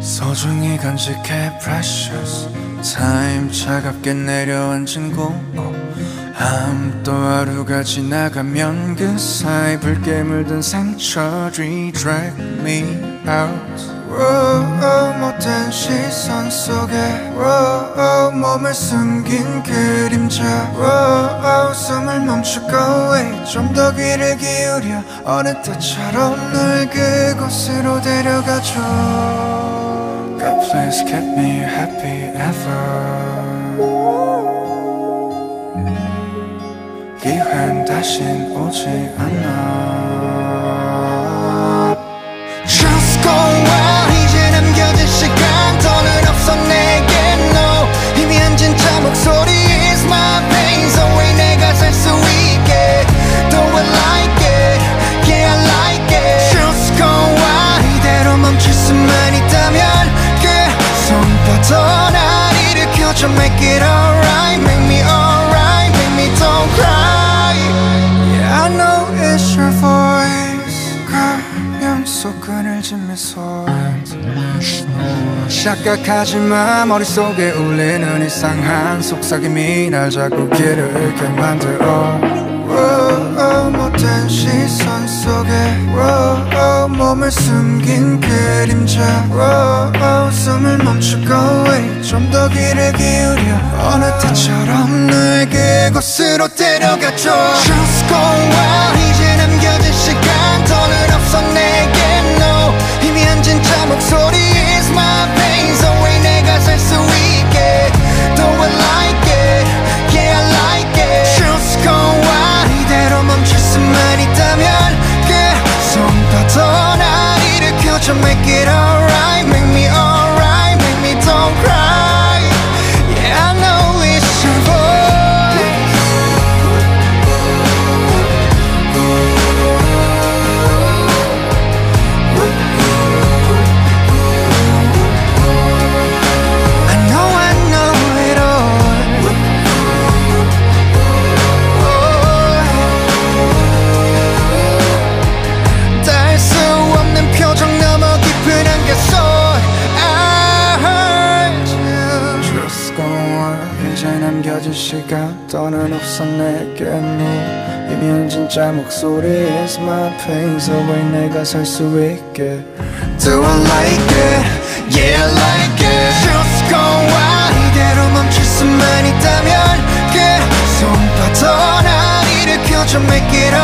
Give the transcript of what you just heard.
소중히 간직해 precious. Time 차갑게 내려앉은 공허 함또 하루가 지나가면 그 사이 불게 물든 상처. Drag me out. Whoa, 못된 시선 속에. Whoa, 몸을 숨긴 그림자. Whoa, 숨을 멈추고 wait 좀더 귀를 기울여 어느 때처럼 널 그곳으로 데려가줘. God please keep me happy ever. 기회는 다신 오지 않아 뻗어 날 일으켜줘 make it alright make me alright make me don't cry Yeah I know it's your voice 가면 속 그늘진 미소 착각하지마 머릿속에 울리는 이상한 속삭임이 날 자꾸 길을 잃게 만들어 Whoa, 못된 시선 속에 Whoa, 몸을 숨긴 그림자 숨을 멈추고 wait 좀더 귀를 기울여. 어느 때처럼 날 그곳으로 데려가줘. Just go on 남겨진 시간 없어 내게 no 이미 진짜 목소리 is my pain so 왜 내가 살 수 있게 Do I like it? Yeah, I like it. Just go on. 이대로 멈출 수만 있다면 뻗어 날 일으켜줘 make it